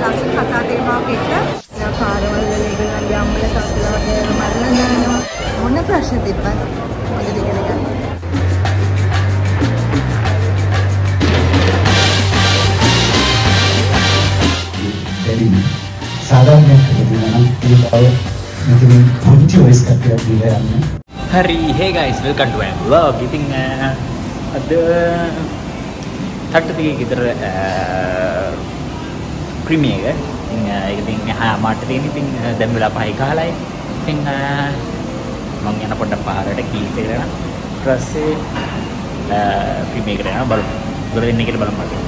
ලස්සන කතා තේමාවක් එක්ක පාරවල් වල ඒගොල්ලන්ගේ අම්මලා තාත්තලා වගේ මරලා දානවා මොන ප්‍රශ්න තිබ්බත් හොඳට ඉගෙන ගන්න. බැරිම සාධාරණයක් කරගෙන නම් ඒ බව මෙතනින් පුංචි වොයිස් කට්ටියක් දීලා යන්න හරි hey guys welcome to my vlog ඉතින් අ, අද තට්ට දෙකේ ගෙදර ප්‍රීමියර්. එක ඉතින් අ, ඒක ඉතින් හා මාට තියෙන ඉතින් අ, දැන් වෙලා පහයි කාලයි ඉතින් අ, මම යන පොඩ්ඩක් පාරට කීස් එකට යනවා ඊට පස්සේ ප්‍රීමියර් එකට යනවා බලමු. දොර දෙන්න එකට බලමු අපි.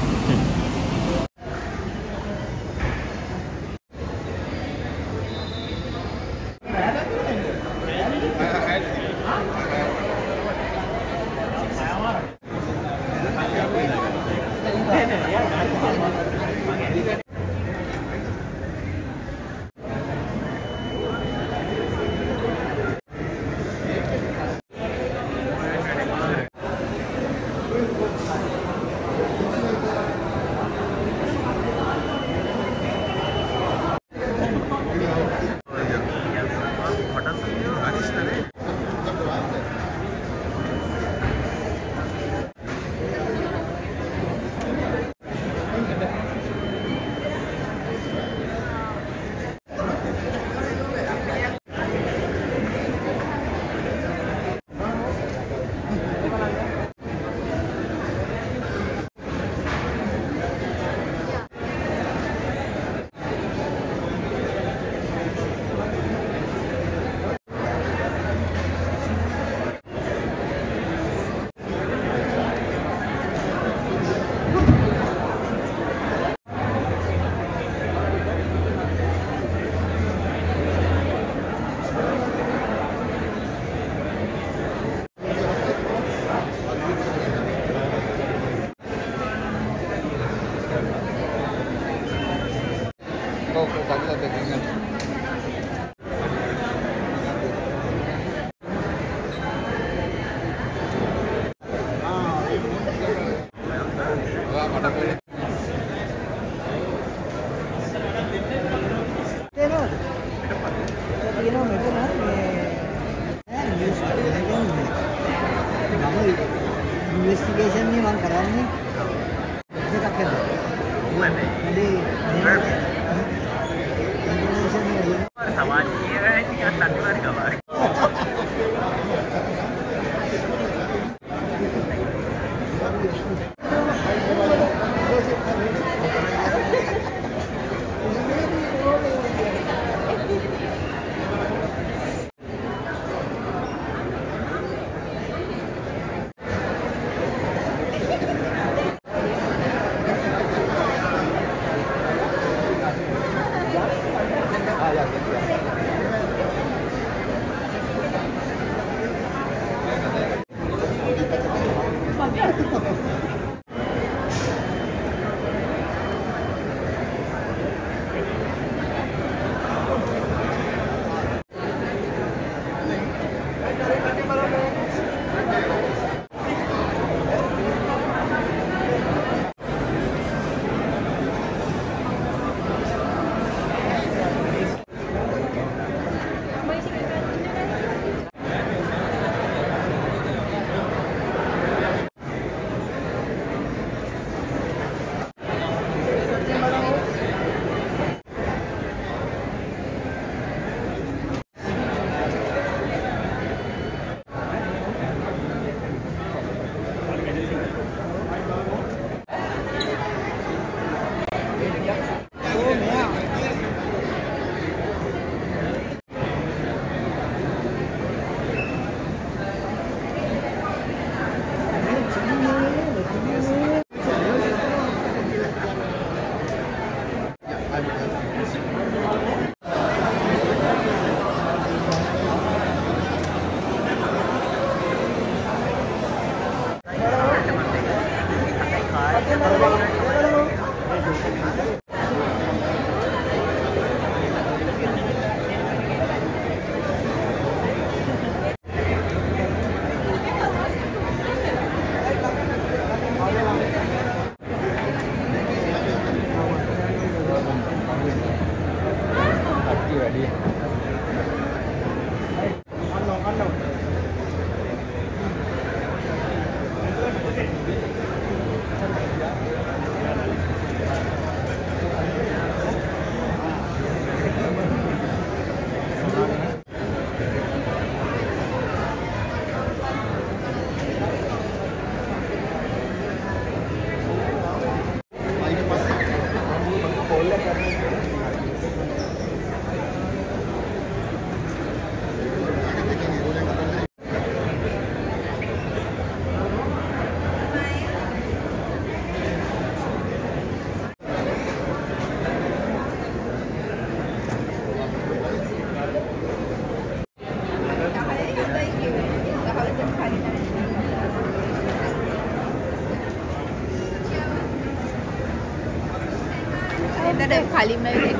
खाली में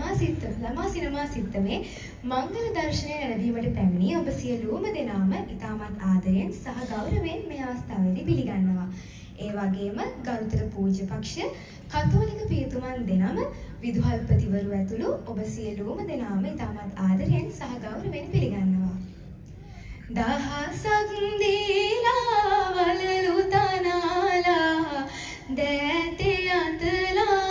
ළමා සිත්ත ළමා සිනමා සිත්තමේ මංගල දර්ශනය නැරඹීමට පැමිණි ඔබ සියලුම දෙනාම ඉතාමත් ආදරයෙන් සහ ගෞරවයෙන් මේ අවස්ථාවේදී පිළිගන්නවා. ඒ වගේම ගරුතර පූජ්‍ය පක්ෂ කතෝලික පියතුමන් දෙනම විදුහල්පතිවරු ඇතුළු ඔබ සියලුම දෙනාම ඉතාමත් ආදරයෙන් සහ ගෞරවයෙන් පිළිගන්නවා. දහසක් දීලා වලලු තනාලා දෑතේ අතලා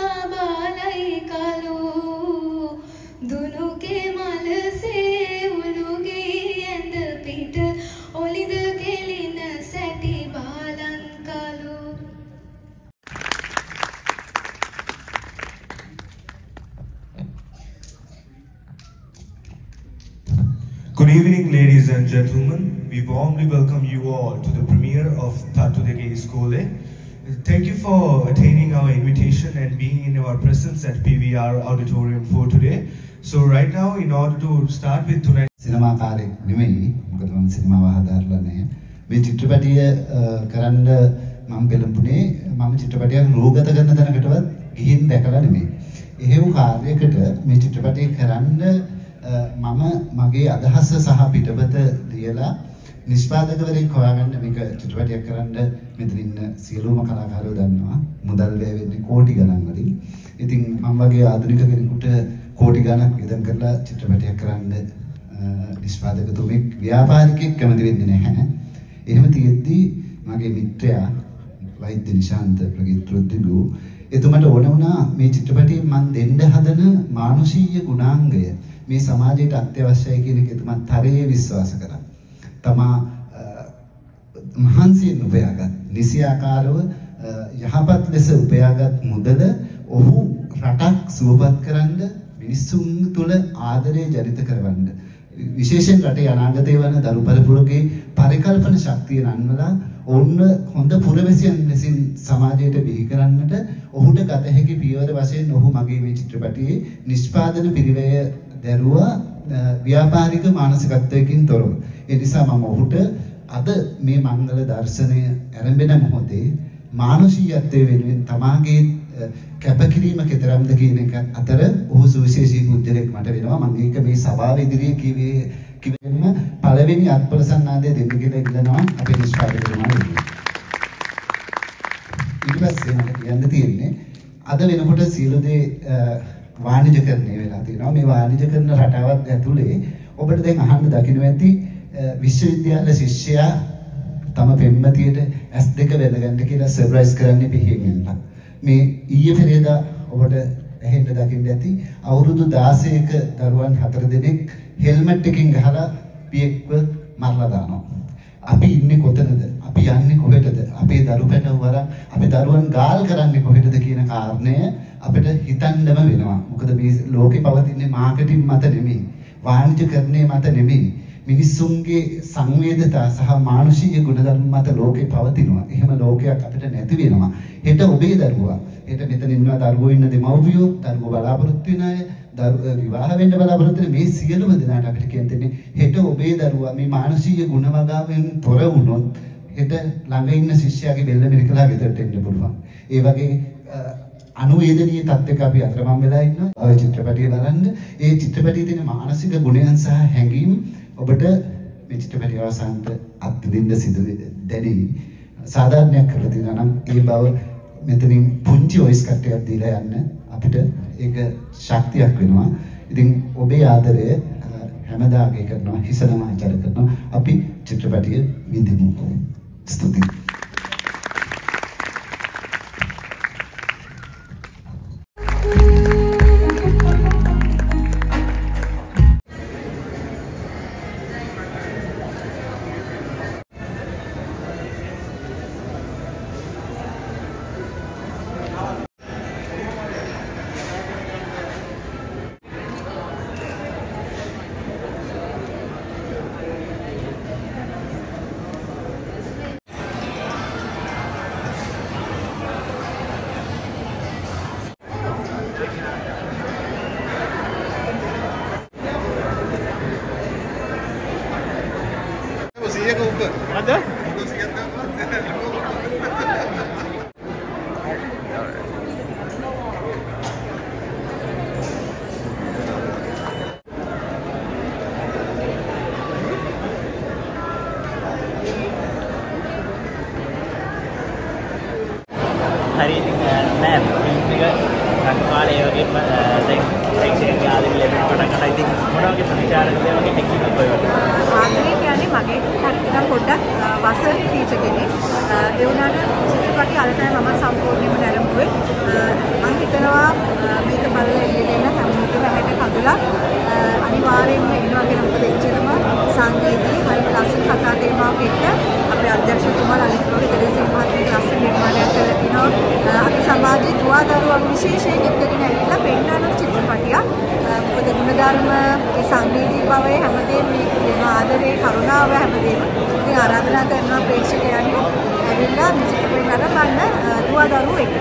gentlemen. We warmly welcome you all to the premiere of Tatu Deke Skole. Thank you for attaining our invitation and being in our presence at PVR Auditorium for today. So right now, in order to start with tonight. සිනමාකාරයෙක් නෙමෙයි මොකද මම සිනමාව හදාarලා නැහැ මේ චිත්‍රපටිය අ, කරන්න මම පෙළඹුණේ මම චිත්‍රපටයක් රූගත කරන තැනකටවත් ගිහින් දැකලා නෙමෙයි එහෙව් කාර්යයකට මේ චිත්‍රපටිය කරන්න අ, මම මගේ අදහස සහ පිටපත ලියලා නිෂ්පාදකවරයෙක් හොයාගන්න මේක චිත්‍රපටයක් කරන්න මෙතන ඉන්න සියලුම කලාකාරයෝ දන්නවා මුදල් වැය වෙන්නේ කෝටි ගණන් වලින්. ඉතින් මම වගේ ආධුනික කෙනෙකුට කෝටි ගණන් වියදම් කරලා චිත්‍රපටයක් කරන්න අ, නිෂ්පාදකතුමෙක් ව්‍යාපාරිකයෙක් කැමති වෙන්නේ නැහැ. එහෙම තියෙද්දි මගේ මිත්‍රයා වෛද්‍ය නිශාන්ත ප්‍රගීත් රුද්දිගු එතුමට ඕන වුණා මේ චිත්‍රපටයෙන් මම දෙන්න හදන මානුෂීය ගුණාංගය මේ සමාජයට අත්‍යවශ්‍යයි කියන එක එතුමා තරයේ විශ්වාස කරා. තමා අ, මහන්සියෙන් උපයාගත් නිසියාකාරව අ, යහපත් ලෙස උපයාගත් මුදල ඔහු රටක් සුවපත් කරන්න මිනිස්සුන් තුළ ආදරය ජනිත කරවන්න විශේෂයෙන් රටේ අනාගතය වන දරු පරපුරගේ පරිකල්පන ශක්තිය නන්වලා ඔවුන්ව හොඳ පුරවැසියන් ලෙසින් සමාජයට බිහි කරන්නට ඔහුට ගත හැකි පියවර වශයෙන් ඔහු මගේ මේ චිත්‍රපටයේ නිෂ්පාදන පිරිවැය දැරුවා අ, ව්‍යාපාරික මානසිකත්වයකින් තොරව. ඒ නිසා මම ඔහුට අද මේ මංගල දර්ශනය ඇරඹෙන මොහොතේ මානුෂීයත්වය වෙනුවෙන් තමාගේ අ, කැපකිරීම කෙතරම්ද කියන එක අතර ඔහු සුවිශේෂී පුද්ගලෙක් මට වෙනවා. මම ඒක මේ සභාව ඉදිරියේ කිව්වේ කිවෙන්න පළවෙනි අත්පොල සන්නාදය දෙන්න කියලා ඉල්ලනවා අපේ නිෂ්පාදකතුමා වෙනුවෙන්. ඊට පස්සේ මට කියන්න තියෙන්නේ අද වෙනකොට සියලු දේ අ, වාණිජකරණය වෙලා තියෙනවා. මේ වාණිජකරණ රටාවත් ඇතුලේ ඔබට දැන් අහන්න දකින්න ඇති අ, විශ්වවිද්‍යාල ශිෂ්‍යයා තම පෙම්වතියට S2 වැදගන්න කියලා සර්ප්‍රයිස් කරන්නේ පිහින් යනවා. මේ ඊයේ පෙරේදා ඔබට ඇහෙන්න දකින්න ඇති අවුරුදු 16ක දරුවන් හතර දෙනෙක් හෙල්මට් එකකින් ගහලා පියෙක්ව මරලා දානවා. අපි ඉන්නේ කොතනද? අපි යන්නේ කොහෙටද? අපේ දරු පැටව වරන් අපි දරුවන් ගාල් කරන්නේ කොහෙටද කියන කාරණය අපිට හිතන්නම වෙනවා. මොකද මේ ලෝකේ පවතින්නේ මාකටිං මත නෙමෙයි. වාණිජකරණය මත නෙමෙයි. මිනිස්සුන්ගේ සංවේදතා සහ මානුෂීය ගුණධර්ම මත ලෝකේ පවතිනවා. එහෙම ලෝකයක් අපිට නැති වෙනවා. හෙට ඔබේ දරුවා, හෙට මෙතන ඉන්නවා දරුවෝ ඉන්න දෙමව්පියෝ, දරුවෝ බලාපොරොත්තු වෙන අය, දරු විවාහ වෙන්න බලාපොරොත්තු වෙන මේ සියලුම දෙනාට අපිට කියන්නේ හෙට ඔබේ දරුවා මේ මානසික ගුණවගාවෙන් තොර වුණොත් හෙට ළඟ ඉන්න ශිෂ්‍යයාගේ බෙල්ල මිරිකලා ගෙදරට එන්න පුළුවන්. ඒ වගේ අ, අනුවේදනීය තත්ත්වයක අපි අතරමං වෙලා ඉන්නවා. ඔය චිත්‍රපටිය බලන්න ඒ චිත්‍රපටියේ තියෙන මානසික ගුණයන් සහ හැඟීම් ඔබට මේ චිත්‍රපටිය අවසානට අත්විඳින්න සිදු වේ- දැනේ. සාධාරණයක් කරලා තියෙනවා නම් ඒ බව මෙතනින් පුංචි වොයිස් කට්ටයක් දීලා යන්න අපිට ඒක ශක්තියක් වෙනවා. ඉතින් ඔබේ ආදරය අ, හැමදාගේ කරනවා හිසනමාචාර කරනවා. අපි චිත්‍රපටිය විඳිමු. ස්තුතියි. හරියට පොඩ්ඩක් වසර ටීචර් කෙනෙක්. ඒ වුණාට චිත්‍රපටි අරටම මම සම්පූර්ණයෙන්ම නැරඹුවේ. මම හිතනවා මේක බලලා එළියට එන්න හැමෝටම හැට කඳුලක් අනිවාර්යයෙන්ම එනවා කියලා මොකද එච්චරම සංගීතී හරි ලස්සන කතා තේමාවක් එක්ක අපේ අධ්‍යක්ෂකතුමා ලලිත් ප්‍රවීණ මහත්මිය ලස්සන නිර්මාණයක් කරලා තිනවා. අපි සමාජයේ දුවා දරුවන් විශේෂයෙන් එක්කගෙන ඇවිල්ලා පෙන්වන චිත්‍රපටියක්. මොකද ගුණධර්ම ඒ සංගීතී බවේ හැමදේම මේක තියෙනවා ආදරේ කරුණාව හැමදේම. ඉතින් ආරාධනා කරනවා ප්‍රේක්ෂකයන්ට ඇවිල්ලා මේ චිත්‍රපටය නරඹන්න දුවා දරුවෝ එක්ක.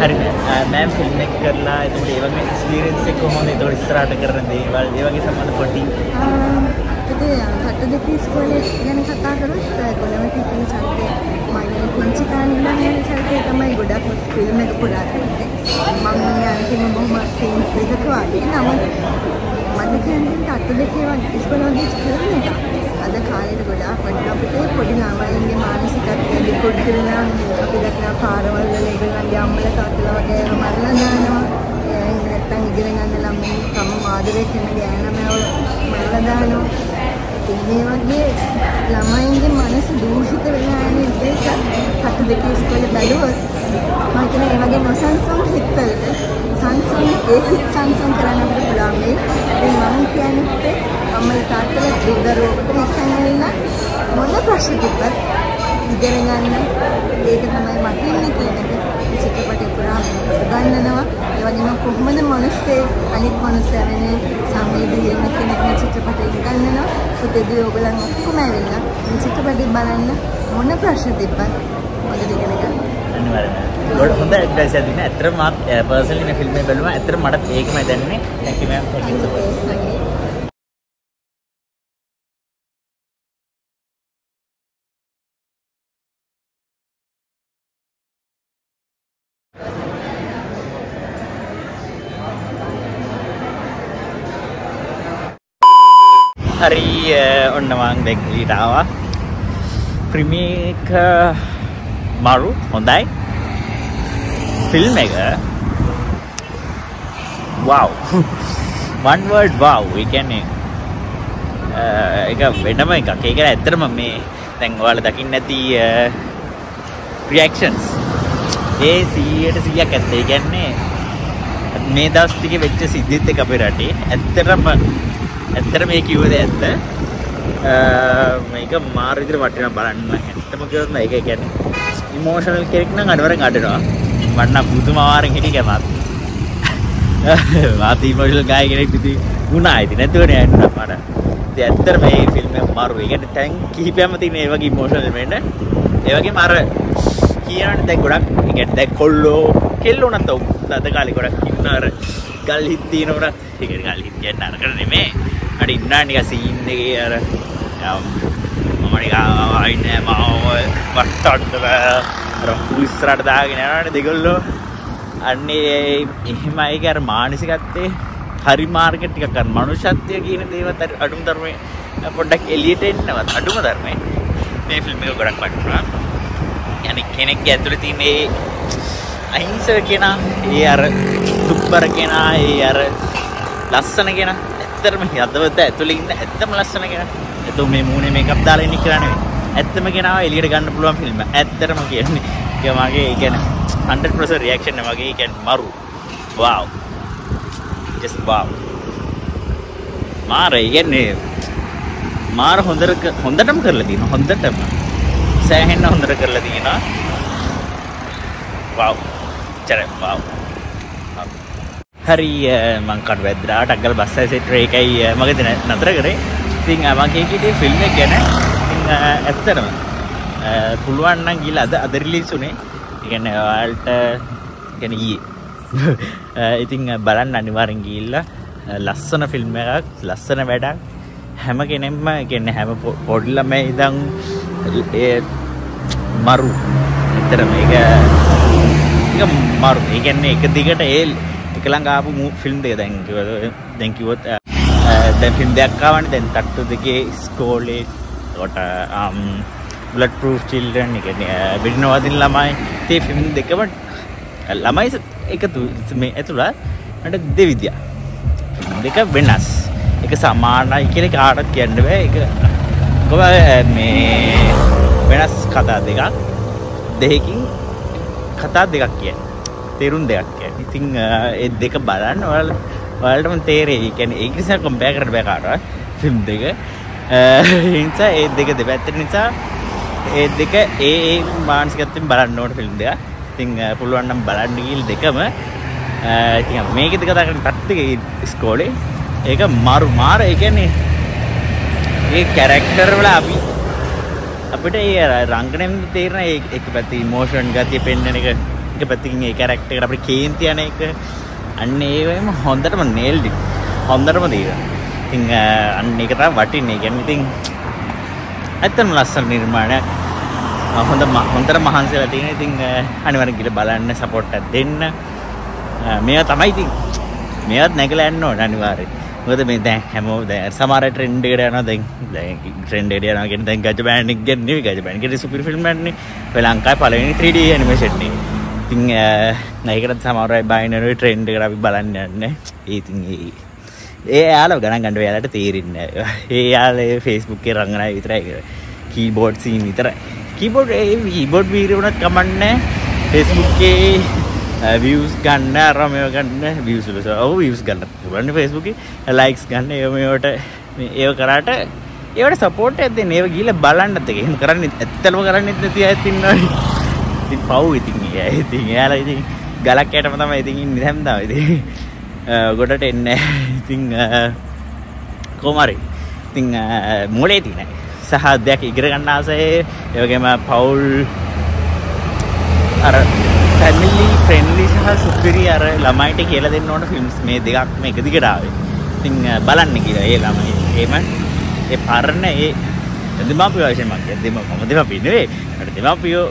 හරි. මෑම් ෆිල්ම් එක කරලා එතකොට ඒ වගේ එක්ස්පීරියන්ස් එක කොහොමද? එතකොට ඉස්සරහට කරන දේවල් ඒ වගේ සම්බන්ධ පොඩි. කට්ට දෙකේ ස්කෝලේ ගැන කතා කරොත් ගොඩවති කියන චරිතය මගේ පුංචි කාලේ ඉඳන් යන චරිතය තමයි ගොඩක් ෆිල්ම් එක පුරා කරන්නේ. මම අන්තිම බොහොම සීන්ස් දෙකක වගේ. නමුත් මට කියන්නේ කට්ට දෙකේ වගේ ඉස්කෝලේ වගේ ෆිල්ම් එක අද කාලේට ගොඩාක් වටිනා අපිට පොඩි ළමයින්ගේ මානසිකත්වය දිකුත් කරනවා අපි දකින පාරවල් වල ඒගොල්ලන්ගේ අම්මලා තාත්තලා වගේ මරලා දානවා. ඒ නැත්තම් ඉගෙන ගන්න ළමයි තම ආදරය කරන ගෑනමව මරලා දානවා. ඉතින් මේ වගේ ළමයින්ගේ මනස දූෂිත වෙලා යන විදිහට කටු දෙකේ ඉස්කෝලේ බැලුවොත් මම හිතන්නේ ඒ වගේ නොසන්සුන් හිත්වලට සංසුන් ඒ හිත් සංසුන් කරන්න අපිට පුළුවන්. වෙයි. ඉතින් මම කියන්නේ අම්මලා තාත්තලා දරුවෝකට ඉස්සන් වෙලා මොන ප්‍රශ්න තිබ්බත් ඉගෙන ගන්න ඒක තමයි මට ඉන්නේ කියන එක චිත්‍රපටය පුරාම ගන්නනවා ඒ වගේම කොහොමද මිනිස්සේ අනිත් මිනිස්සයා වෙන සංවේදී වෙන කෙනෙක් මේ චිත්‍රපටය ගන්නනවා පුතේදී ඔයගලන් ඔක්කොම ඇවිල්ලා මේ චිත්‍රපටය බලන්න මොන ප්‍රශ්න තිබ්බත් හොඳට ඉගෙන ගන්න අනිවාර්යයෙන්ම ගොඩ හොඳ ඇඩ්වයිස් එකක් දුන්නා. ඇත්තටම මාත් පර්සනලි මේ ෆිල්ම් එක බැලුවා. ඇත්තටම මට ඒකමයි දැනෙන්නේ. thank you ma'am. thank you so much. හරි ඔන්න මං දැන් එළියට ආවා. ප්‍රීමියර් එක මරු හොඳයි. ෆිල්ම් එක wow one word wow ඒ කියන්නේ ඒක වෙනම එකක්. ඒක ඇත්තටම මේ දැන් ඔයාලා දකින්න ඇති reactions ඒ 100ට 100ක් ඇත්ත. ඒ කියන්නේ මේ දවස් ටිකේ වෙච්ච සිද්ධිත් එක අපේ රටේ ඇත්තටම ඇත්තට මේ කිව්වද ඇත්ත? මේක මාර විදිහට වටිනවා බලන්න. ඇත්තම කිව්වොත් මේක කියන්නේ ඉමෝෂනල් කෙනෙක් නම් අනිවාර්යෙන් අඩනවා. මට නම් පුදුම අමාරුවෙන් හිටිය කැමත් මාත් ඉමෝෂනල් ගාය කෙනෙක් ඉතින් වුණා. ඉතින් නැතුවනේ යන්න මට ඉතින් ඇත්තට මේ ෆිල්ම් එක මාරු. ඒ කියන්නේ තැන් කිහිපයක්ම තියෙන ඒ වගේ ඉමෝෂනල් වෙන්න. ඒ වගේම අර කියනවනේ දැන් ගොඩක් ඒ කියන්නේ දැන් කොල්ලෝ කෙල්ලෝ නැත්නම් අද කාලේ ගොඩක් ඉන්න අර ගල් හිත් තියෙනවනේ ඒ කියන්නේ ගල් හිත් කියන්නේ අරකට නෙමෙයි. අට ඉන්නනික සීන්න එක අර මමනිකාවන්න මව වට්ටට පුස්රට දාගෙනනට දෙකොල්ලෝ අන්නේ එහෙමයි අර මානසිකත්තේ හරි මාර්ගටික කර මනුෂත්වය කියන දේවත් අඩුම් ධර්මය පොඩ්ඩක් එලියට එන්නවත් අඩුම ධර්මය. මේ ෆිල්ම් එක ගොඩක් වටුණා යන කෙනෙක් ඇතුළ තියෙන ඒ අහිංසක කෙනා ඒ අර දුක්බර කෙනා ඒ අර ලස්සන කෙනා ඇත්තටම හදවත ඇතුලේ ඉන්න ඇත්තම ලස්සන කෙනා. එතකොට මේ මූණේ මේකප් දාලා ඉන්නේ කියලා නෙවෙයි. ඇත්තම කෙනාව එළියට ගන්න පුළුවන් ෆිල්ම්. ඇත්තටම කියන්නේ. ඒක මගේ ඒ කියන්නේ 100% රියැක්ෂන් එක මගේ ඒ කියන්නේ මරු. wow. just wow. මාර ඒ කියන්නේ මාර හොඳට හොඳටම කරලා තියෙනවා. හොඳටම. සෑහෙන්න හොඳට කරලා තියෙනවා. wow. චර wow. හරි මං කඩු වැද්දා ටක්ගල් බස් ඇසෙට්‍ර එකයි මගද නතර කරේ. ඉතින් මගේ හිටියේ ෆිල්ම් එක ගැන ඉතින් ඇත්තටම පුළුවන් නම් ගිහලා අද අද රිලීස් උනේ. ඒ කියන්නේ ඔයාලට කියන්නේ ඊයේ. ඉතින් බලන්න අනිවාර්යෙන් ගිහිල්ලා ලස්සන ෆිල්ම් එකක් ලස්සන වැඩක්. හැම කෙනෙක්ම කියන්නේ හැම පොඩි ළමයි ඉඳන් ඒ මරු. ඇත්තට මේක ඒක මරු. ඒ කියන්නේ එක දිගට ඒ එක ළඟ ආපු ෆිල්ම් දෙක දැන් කිව්වොත් දැන් කිව්වොත් දැන් ෆිල්ම් දෙකක් ආවනේ. දැන් තට්ටු දෙකේ ස්කෝලේ කොට බ්ලඩ් ප්‍රූෆ් චිල්ඩ්‍රන් එක um, බිඩින වදින ළමයි. තේ ෆිල්ම් දෙකම ළමයි එකතු මේ ඇතුළත් මට දෙවිදියා. දෙක වෙනස්. එක සමානයි කියලා කාටවත් කියන්න බෑ. ඒක කොහොම මේ වෙනස් කතා දෙකක්. දෙකකින් කතා දෙකක් කියන්නේ. තේරුම් දෙකක් කියන්නේ ඉතින් ඒ දෙක බලන්න ඔයාලා ඔයාලටම තේරෙයි. කියන්නේ ඒක නිසා කම්පෙයාර් කරන්න බෑ කාටවත් ෆිල්ම් දෙක. ඒ නිසා ඒ දෙක දෙපැත්තට නිසා ඒ දෙක ඒ ඒ මානසිකත්වයෙන් බලන්න ඕන ෆිල්ම් දෙක ඉතින් පුළුවන් නම් බලන්න ගිහින් දෙකම. ඉතින් මේක දෙක දාගෙන තත්ත්වයේ ඉස්කෝලේ ඒක මාරු මාර. ඒ කියන්නේ ඒ කැරක්ටර් වල අපි අපිට ඒ රංගනෙන් තේරෙන ඒ එක පැත්ත ඉමෝෂන් ගතිය පෙන්වන එක. එක පැත්තකින් ඒ කැරක්ටර් එකට අපිට කේන්ති යන එක. අන්න ඒවම හොඳටම නේල්ඩි හොඳටම දීලා. ඉතින් අන්න ඒක තමයි වටින්නේ. කියන්නේ ඉතින් ඇත්තම ලස්සන නිර්මාණයක්. හොඳ හොඳට මහන්සිලා තියෙන ඉතින් අනිවාර්යෙන් ගිහලා බලන්න සපෝට් එකක් දෙන්න. මේවා තමයි ඉතින්. මේවත් නැගලා යන්න ඕන අනිවාර්යෙන්. මොකද මේ දැන් හැමෝම දැන් සමහර ට්‍රෙන්ඩ් එකට යනවා. දැන් දැන් ට්‍රෙන්ඩ් එකට යනවා කියන්නේ දැන් ගජ බෑන්ඩ් එක ගැන නෙවෙයි. ගජ බෑන්ඩ් එකේ සුපිරි ෆිල්ම් එකක් නේ ඔය ලංකාවේ පළවෙනි 3D ඇනිමේෂන් නේ ඉතින් ඒකට සමහර අය බයිනරි ට්‍රෙන්ඩ් එකට අපි බලන්න යන්නේ. ඒ ඉතින් ඒ ඒ යාල ගණන් ගන්න ඔයාලට තේරෙන්නේ ඒ යාල Facebook එකේ රංගනය විතරයි. කීබෝඩ් සීන් විතරයි. කීබෝඩ් ඒ කීබෝඩ් වීර වුණත් කමන්නේ Facebook එකේ වියස් ගන්න අරම ගන්න වියසල ඔව වියස් ගන්න. පුලන්න ෆෙස්බුක ලයික්ස් ගන්න. ඒ මේට ඒ කරාට ඒවට සපෝට් ඇද ඒව ගීල බලන්නත්තක එහම කරන්න ඇත්තලම කරන්න ඇති ඇතින්න ති පව් ඉතින් ඉතින් යාල ඉතින් ගලක් ඇටම තම ඉතින් නිහැම්දාව ඉති ගොඩට එන්න ඉතිං කෝමරි ඉතිං මොලේ තින සහ දෙයක් ඉගර ගන්න ආසය ඒවගේම පවුල් අර පැමිලි ෆ්‍රෙන්ලි සහ සුපිරි අර ළමයිට කියලා දෙන්න ඕන ෆිල්ම්ස් මේ දෙකක් මේ එක දිගට ආවේ. ඉතින් බලන්න කියලා ඒ ළමයි. එහෙම ඒ පරණ ඒ දෙමාපියෝ වශයෙන් මම කියන්නේ දෙමාපියෝ මම දෙමාපියෝ නෙවෙයි. මට දෙමාපියෝ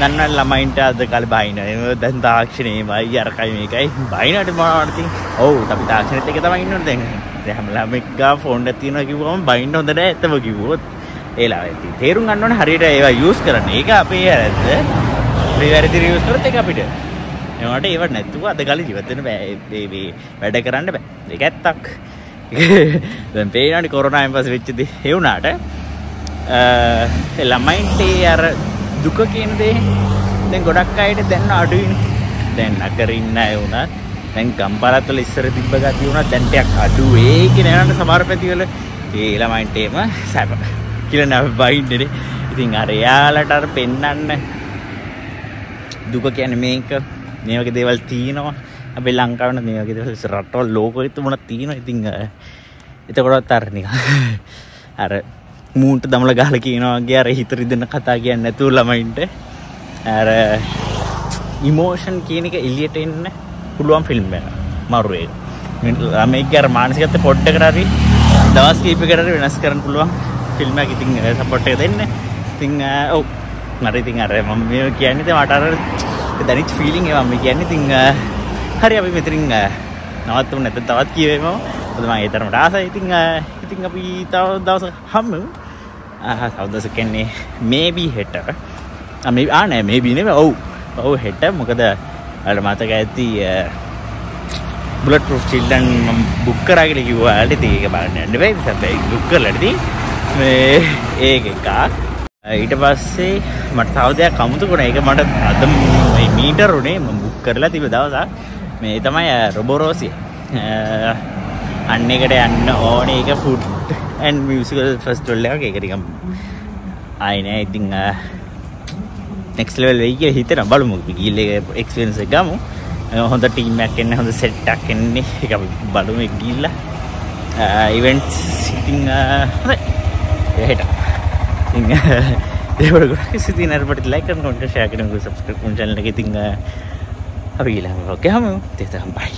දන්න ළමයින්ට අද කාලේ බයින. දැන් තාක්ෂණයමයි අරකයි මේකයි බයිනට මොනවද ඉතින්. ඔව් අපි තාක්ෂණෙත් එක තමයි ඉන්නෝනේ දැන්. දැන් හැම ළමෙක් ගා ෆෝන් එකක් තියෙනවා කිව්වම බයින්න හොඳ නැහැ ඇත්තම කිව්වොත්. ඒලා ඇති. තේරුම් ගන්න ඕනේ හරියට ඒවා යූස් කරන්න. ඒක අපේ ඇත්ත. අපේ වැරදි රියවස් කරොත් ඒක අපිට ඒවට ඒව නැතුව අද කාලේ ජීවත් වෙන්න බෑ මේ වැඩ කරන්න බෑ ඒක ඇත්තක් දැන් පේනවනේ කොරෝනාවෙන් පස්සේ වෙච්ච දේ ඒ වුණාට ළමයින්ට අර දුක කියන දේ දැන් ගොඩක් අයට දැන් අඩුයිනේ. දැන් නගර ඉන්න අය වුණත් දැන් ගම්පලත් වල ඉස්සර තිබ්බ ගතිය වුණත් දැන් ටිකක් අඩු වෙයි කියන යන සමහර පැතිවල. ඒ ළමයින්ට එම සැප කියලා නෑ බයින්නේ ඉතින් අර එයාලට අර පෙන්නන්න. දුක කියන්නේ මේක. මේ වගේ දේවල් තියෙනවා. අපේ ලංකාවට මේ වගේ දේවල් රටවල් ලෝකෙත් මොනක් තියෙනවා. ඉතින් එතකොටත් අර නිකන් අර මූන්ට දමල ගහලා කියනවා වගේ අර හිත රිදෙන කතා කියන්නේ නැතුව ළමයින්ට. අර ඉමෝෂන් කියන එක එළියට එන්න පුළුවන් ෆිල්ම් එක මරු ඒක ළමයිගේ අර මානසිකත්වය පොඩ්ඩකට හරි දවස් කීපයකට හරි වෙනස් කරන්න පුළුවන් ෆිල්ම් එකක්. ඉතින් සපෝට් එක දෙන්න. ඉතින් ඔව්. මට ඉතින් අර මම මේ කියන්නේ ඉතින් මට අර දැනිච් ෆීලිං එක මම කියන්නේ ඉතින් හරි අපි මෙතනින් නවත්තමු. නැත්නම් තවත් කියවෙමු මොකද මම ඒ තරමට ආසයි. ඉතින් ඉතින් අපි තව දවසක් හම්බෙමු ආ තව දවසක් කියන්නේ මේබි හෙට. ආ මේ ආ නෑ මේබි නෙමෙයි. ඔව්. ඔව් හෙට. මොකද අර මතක ඇති බුලට් ප්‍රූෆ් චිල්ඩ්‍රන් මම බුක් කරා කියලා කිව්වා ඉතින් ඒක බලන්න යන්න බෑ. ඉතින් බුක් කරලා ඉතින් මේ ඒක එකක්. ඊට පස්සේ මට තව දෙයක් අමුතුකුණ ඒක මට අද මීටර් උනේ. මම බුක් කරලා තිබ්බ දවසක්. මේ තමයි රොබෝරෝසිය අන්න එකට යන්න ඕනේ ඒක ෆුඩ් ඇන්ඩ් මියුසිකල් ෆෙස්ටිවල් එකක්. ඒක නිකන් ආයි නෑ. ඉතින් නෙක්ස්ට් ලෙවල් වෙයි කියලා හිතන බලමු. ගිහිල්ලා එක්ස්පීරියන්ස් එක ගමු. හොඳ ටීම් එකක් එන්නේ හොඳ සෙට් එකක් එන්නේ. ඒක අපි බලමු ගිහිල්ලා. ඉවෙන්ට්ස් ඉතින් හොඳයි. හෙට ඉතින් ඒවට ගොඩක් සිති නරපට ලයික් කරන කොන්ට ෂෙයා කරන සබ්ස්ක්‍රයිබ් කරන channel එක. ඉතින් අපි ඊළඟ වගේ හමු. තේතම් බයි